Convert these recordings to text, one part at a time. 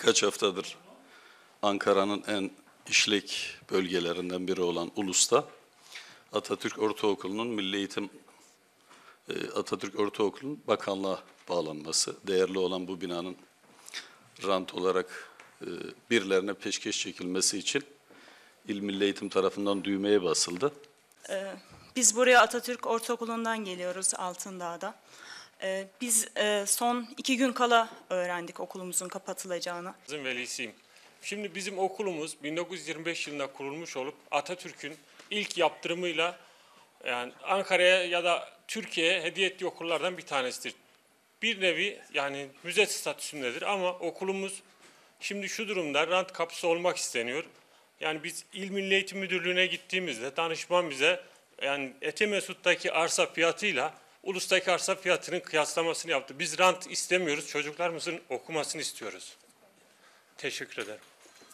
birkaç haftadır Ankara'nın en işlek bölgelerinden biri olan Ulus'ta Atatürk Ortaokulu'nun Milli Eğitim e, Atatürk Ortaokulu'nun bakanlığa bağlanması, değerli olan bu binanın rant olarak e, birilerine peşkeş çekilmesi için İl Milli Eğitim tarafından düğmeye basıldı. Biz buraya Atatürk Ortaokulu'ndan geliyoruz Altındağ'da. Ee, Biz e, son iki gün kala öğrendik okulumuzun kapatılacağını. Kızın velisiyim. Şimdi bizim okulumuz 1925 yılında kurulmuş olup Atatürk'ün ilk yaptırımıyla yani Ankara'ya ya da Türkiye'ye hediye ettiği okullardan bir tanesidir. Bir nevi yani müze statüsündedir ama okulumuz şimdi şu durumda rant kapısı olmak isteniyor. Yani biz İl Milli Eğitim Müdürlüğü'ne gittiğimizde danışman bize yani Etemesut'taki arsa fiyatıyla ulustaki arsa fiyatının kıyaslamasını yaptı. Biz rant istemiyoruz, çocuklarımızın okumasını istiyoruz. Teşekkür ederim.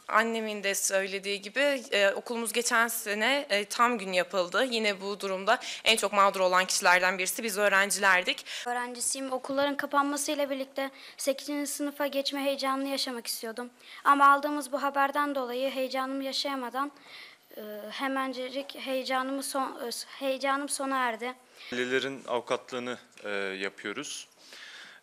Annemin de söylediği gibi e, okulumuz geçen sene e, tam gün yapıldı. Yine bu durumda en çok mağdur olan kişilerden birisi biz öğrencilerdik. Öğrencisiyim. Okulların kapanmasıyla birlikte 8. sınıfa geçme heyecanını yaşamak istiyordum. Ama aldığımız bu haberden dolayı heyecanımı yaşayamadan e, hemencecik heyecanımı son, e, heyecanım sona erdi. Ailelerin avukatlığını e, yapıyoruz.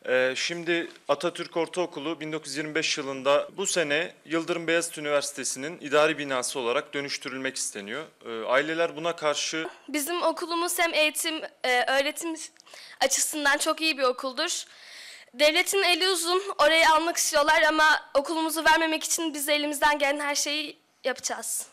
E, şimdi Atatürk Ortaokulu 1925 yılında bu sene Yıldırım Beyazıt Üniversitesi'nin idari binası olarak dönüştürülmek isteniyor. E, aileler buna karşı Bizim okulumuz hem eğitim, e, öğretim açısından çok iyi bir okuldur. Devletin eli uzun, orayı almak istiyorlar ama okulumuzu vermemek için biz de elimizden gelen her şeyi yapacağız.